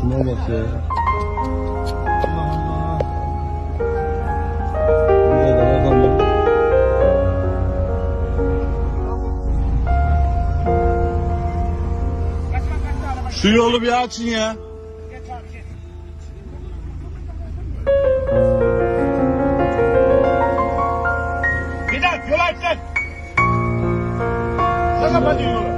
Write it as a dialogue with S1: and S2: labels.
S1: Şuna bak ya. Burada da adam var. Şu yolu bir açın ya.
S2: Bir dakika yol aç lan. Sen kapatın yolu.